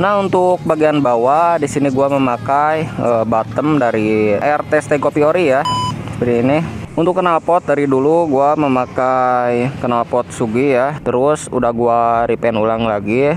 Nah untuk bagian bawah di sini gua memakai uh, bottom dari RTST Kopi Ori ya seperti ini. Untuk knalpot dari dulu gua memakai knalpot Sugi ya. Terus udah gua repaint ulang lagi.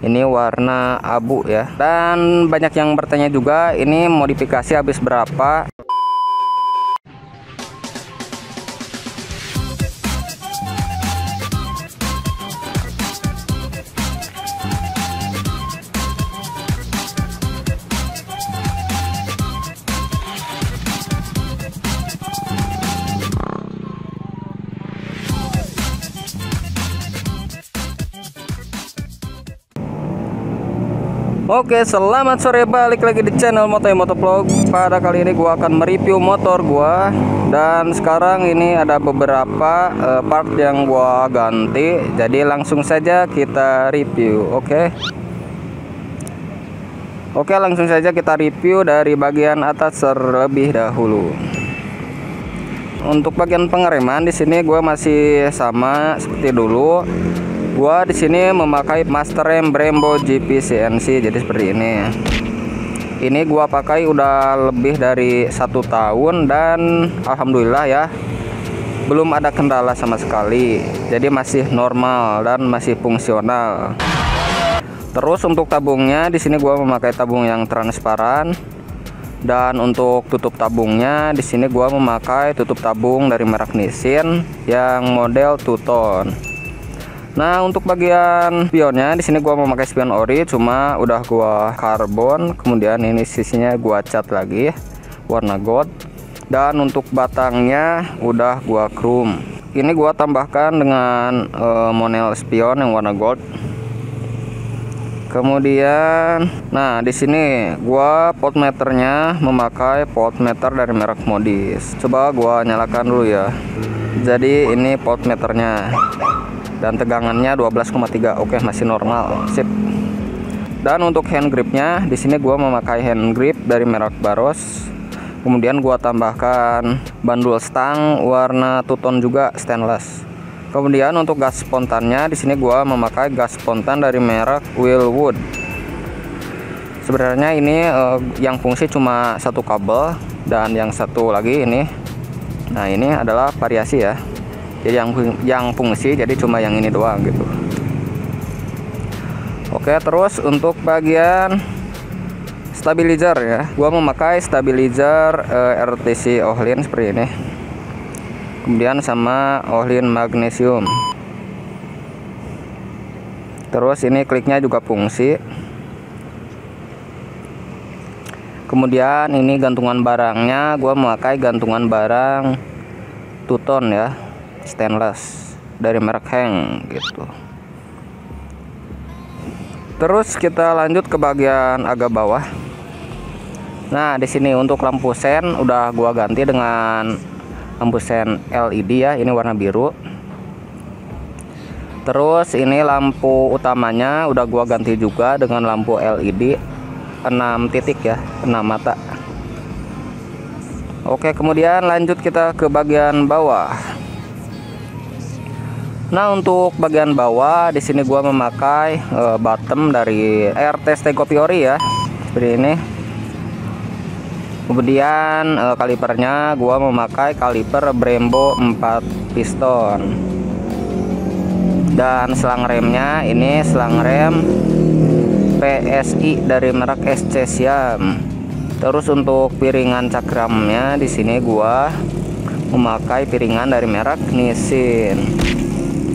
Ini warna abu ya. Dan banyak yang bertanya juga ini modifikasi habis berapa? Oke, selamat sore balik lagi di channel Moto Moto Vlog. Pada kali ini gua akan mereview motor gua dan sekarang ini ada beberapa uh, part yang gua ganti. Jadi langsung saja kita review, oke? Oke, langsung saja kita review dari bagian atas terlebih dahulu. Untuk bagian pengereman di sini gua masih sama seperti dulu gua di sini memakai master rem Brembo GP CNC jadi seperti ini. Ini gua pakai udah lebih dari satu tahun dan alhamdulillah ya belum ada kendala sama sekali. Jadi masih normal dan masih fungsional. Terus untuk tabungnya di sini gua memakai tabung yang transparan. Dan untuk tutup tabungnya di sini gua memakai tutup tabung dari merek Nissin yang model two tone Nah untuk bagian spionnya di sini gua memakai spion ori cuma udah gua karbon kemudian ini sisinya gua cat lagi warna gold. Dan untuk batangnya udah gua chrome ini gua tambahkan dengan uh, monel spion yang warna gold. Kemudian nah di sini gua voltmeternya memakai voltmeter dari merek modis. Coba gua nyalakan dulu ya. Jadi ini voltmeternya dan tegangannya 12,3 oke masih normal sip. Dan untuk hand gripnya di sini gua memakai hand grip dari merek Baros kemudian gua tambahkan bandul stang warna tuton juga stainless. Kemudian untuk gas spontannya di sini gua memakai gas spontan dari merek Willwood. Sebenarnya ini uh, yang fungsi cuma satu kabel dan yang satu lagi ini. Nah ini adalah variasi ya jadi yang yang fungsi jadi cuma yang ini doang gitu. Oke terus untuk bagian stabilizer ya. Gua memakai stabilizer uh, eh, RTC Ohlin seperti ini. Kemudian sama Ohlin magnesium. Terus ini kliknya juga fungsi. Kemudian ini gantungan barangnya gua memakai gantungan barang tuton ya stainless dari merek Heng gitu. Terus kita lanjut ke bagian agak bawah. Nah di sini untuk lampu sen udah gua ganti dengan lampu sen LED ya ini warna biru. Terus ini lampu utamanya udah gua ganti juga dengan lampu LED 6 titik ya 6 mata. Oke kemudian lanjut kita ke bagian bawah Nah untuk bagian bawah di sini gua memakai uh, bottom dari RTST Kopi Ori ya seperti ini. Kemudian uh, kalipernya gua memakai kaliper Brembo 4 piston. Dan selang remnya ini selang rem PSI dari merek SC Siam. Terus untuk piringan cakramnya di sini gua memakai piringan dari merek Nissin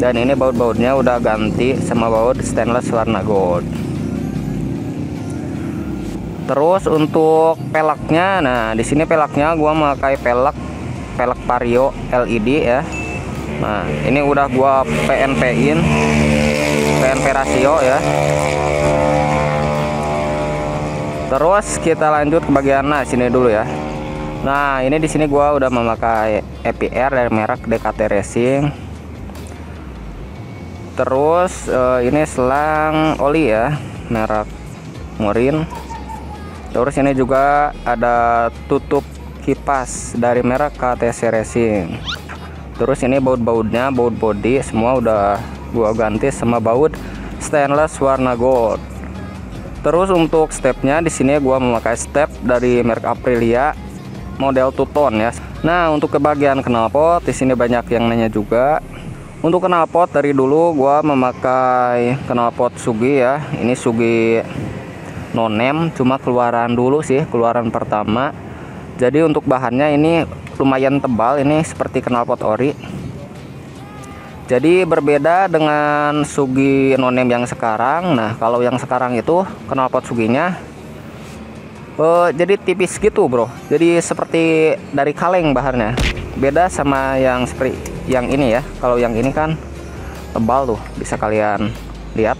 dan ini baut-bautnya udah ganti sama baut stainless warna gold. Terus untuk pelaknya nah di sini pelaknya gua memakai pelak pelak vario LED ya. Nah ini udah gua PNP in PNP rasio ya. Terus kita lanjut ke bagian nah sini dulu ya. Nah ini di sini gua udah memakai EPR dari merek DKT Racing terus uh, ini selang oli ya merek Morin terus ini juga ada tutup kipas dari merek KTC Racing terus ini baut-bautnya baut body semua udah gua ganti sama baut stainless warna gold Terus untuk stepnya di sini gua memakai step dari merek Aprilia model two ya. Nah, untuk ke bagian knalpot di sini banyak yang nanya juga. Untuk knalpot dari dulu gua memakai knalpot Sugi ya. Ini Sugi nonem cuma keluaran dulu sih, keluaran pertama. Jadi untuk bahannya ini lumayan tebal ini seperti knalpot ori. Jadi berbeda dengan sugi nonem yang sekarang. Nah kalau yang sekarang itu knalpot suginya uh, jadi tipis gitu bro. Jadi seperti dari kaleng bahannya. Beda sama yang seperti yang ini ya. Kalau yang ini kan tebal tuh bisa kalian lihat.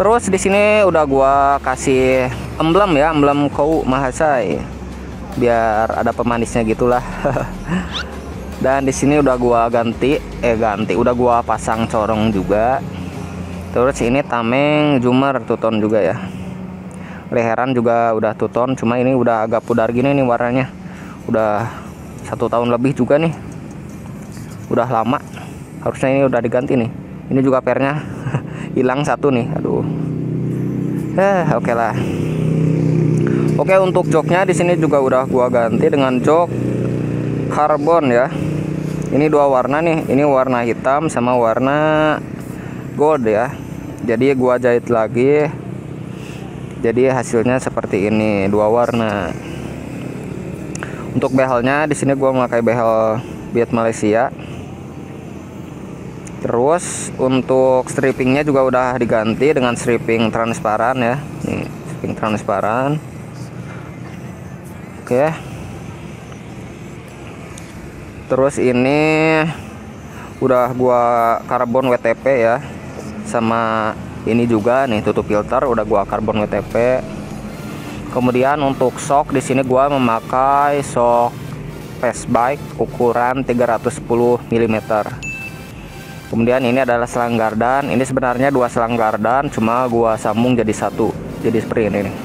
Terus di sini udah gua kasih emblem ya emblem kau mahasai. Biar ada pemanisnya gitulah. Dan di sini udah gua ganti eh ganti. Udah gua pasang corong juga. Terus ini tameng jumer tuton juga ya. Leheran juga udah tuton cuma ini udah agak pudar gini nih warnanya. Udah satu tahun lebih juga nih udah lama. Harusnya ini udah diganti nih. Ini juga pernya hilang satu nih. Aduh. Eh oke okay lah. Oke untuk joknya di sini juga udah gua ganti dengan jok karbon ya. Ini dua warna nih. Ini warna hitam sama warna gold ya. Jadi gua jahit lagi. Jadi hasilnya seperti ini dua warna. Untuk behelnya di sini gua memakai behel Biat Malaysia terus untuk strippingnya juga udah diganti dengan stripping transparan ya. Nih stripping transparan. Oke. Terus ini udah gua karbon WTP ya. Sama ini juga nih tutup filter udah gua karbon WTP kemudian untuk shock di sini gua memakai shock bike ukuran 310 mm kemudian ini adalah selang gardan ini sebenarnya dua selang gardan cuma gua sambung jadi satu jadi seperti ini nih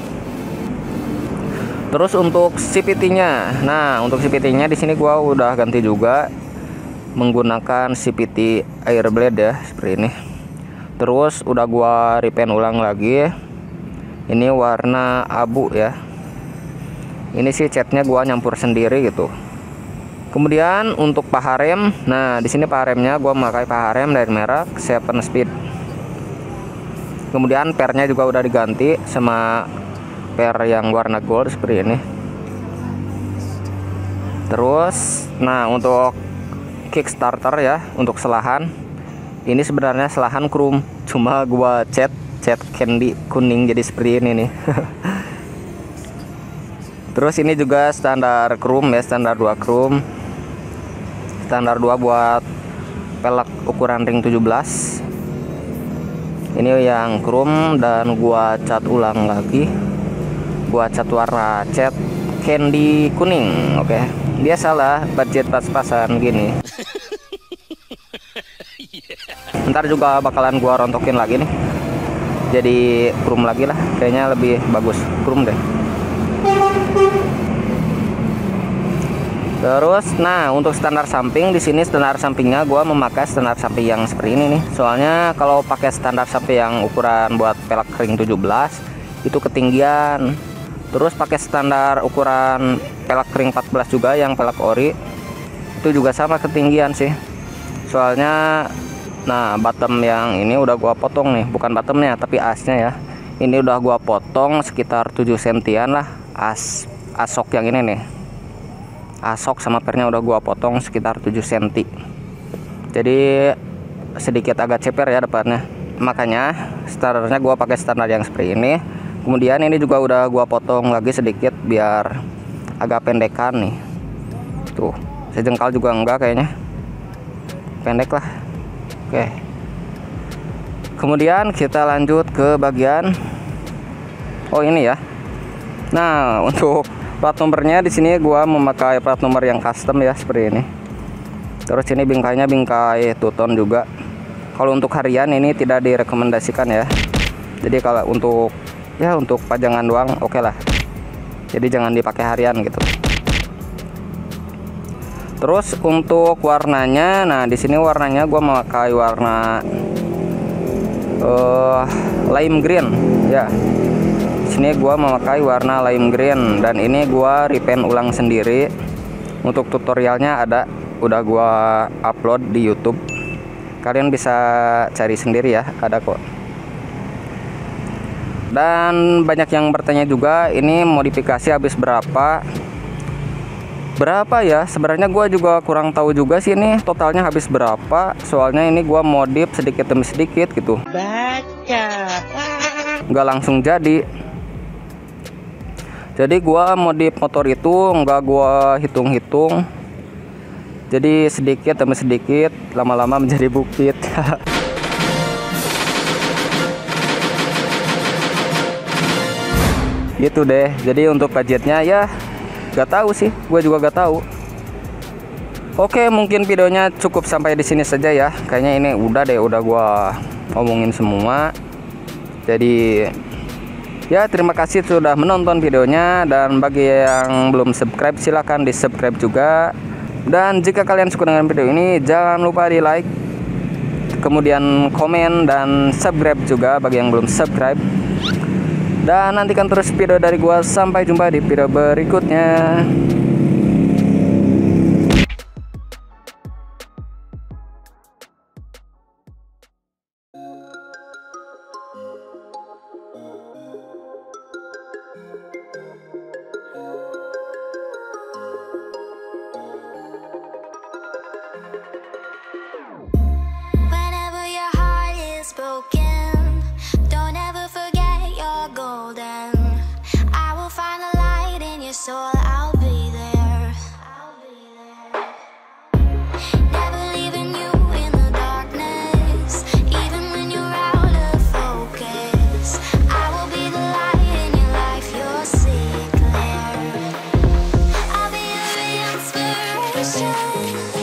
Terus untuk CPT-nya. Nah, untuk CPT-nya di sini gua udah ganti juga menggunakan CPT Airblade ya, seperti ini. Terus udah gua repaint ulang lagi. Ini warna abu ya. Ini sih catnya gua nyampur sendiri gitu. Kemudian untuk paha rem, nah di sini paha remnya gua memakai paha rem dari merek Seven Speed. Kemudian pernya juga udah diganti sama per yang warna gold seperti ini. Terus nah untuk kickstarter ya untuk selahan. Ini sebenarnya selahan krum cuma gua cat cat candy kuning jadi seperti ini nih. Terus ini juga standar krum ya standar 2 krum standar 2 buat pelek ukuran ring 17 ini yang krum dan gua cat ulang lagi. Buat cat warna cat candy kuning oke? Okay. dia salah budget pas-pasan gini. Ntar juga bakalan gua rontokin lagi nih. Jadi chrome lagi lah kayaknya lebih bagus chrome deh Terus, nah untuk standar samping di sini standar sampingnya gua memakai standar samping yang seperti ini nih. Soalnya kalau pakai standar samping yang ukuran buat pelak ring 17 itu ketinggian. Terus pakai standar ukuran pelak ring 14 juga yang pelak ori itu juga sama ketinggian sih. Soalnya nah bottom yang ini udah gua potong nih. Bukan bottomnya tapi asnya ya. Ini udah gua potong sekitar 7 sentian lah as asok yang ini nih asok sama pernya udah gua potong sekitar 7 senti. Jadi sedikit agak ceper ya depannya. Makanya standarnya gua pakai standar yang seperti ini. Kemudian ini juga udah gua potong lagi sedikit biar agak pendekan nih. Tuh sejengkal juga enggak kayaknya. Pendek lah. Oke. Kemudian kita lanjut ke bagian oh ini ya. Nah untuk plat nomornya di sini gua memakai plat nomor yang custom ya seperti ini. Terus ini bingkainya bingkai tuton juga. Kalau untuk harian ini tidak direkomendasikan ya. Jadi kalau untuk ya untuk pajangan doang oke okay lah. Jadi jangan dipakai harian gitu. Terus untuk warnanya nah di sini warnanya gue memakai warna uh, lime green ya sini gua memakai warna lime green dan ini gua repaint ulang sendiri. Untuk tutorialnya ada udah gua upload di YouTube. Kalian bisa cari sendiri ya ada kok. Dan banyak yang bertanya juga ini modifikasi habis berapa? Berapa ya? Sebenarnya gua juga kurang tahu juga sih ini totalnya habis berapa. Soalnya ini gua modif sedikit demi sedikit gitu. Baca. Nggak langsung jadi jadi gua modif motor itu nggak gua hitung-hitung. Jadi sedikit demi sedikit lama-lama menjadi bukit. Gitu deh. Jadi untuk budgetnya ya gak tahu sih. Gue juga gak tahu. Oke mungkin videonya cukup sampai di sini saja ya. Kayaknya ini udah deh udah gue ngomongin semua. Jadi Ya terima kasih sudah menonton videonya dan bagi yang belum subscribe silahkan di subscribe juga. Dan jika kalian suka dengan video ini jangan lupa di like kemudian komen dan subscribe juga bagi yang belum subscribe. Dan nantikan terus video dari gua. Sampai jumpa di video berikutnya Broken. Don't ever forget you're golden. I will find a light in your soul. I'll be there. I'll be there. Never leaving you in the darkness, even when you're out of focus. I will be the light in your life. You'll see it clear. I'll be the inspiration.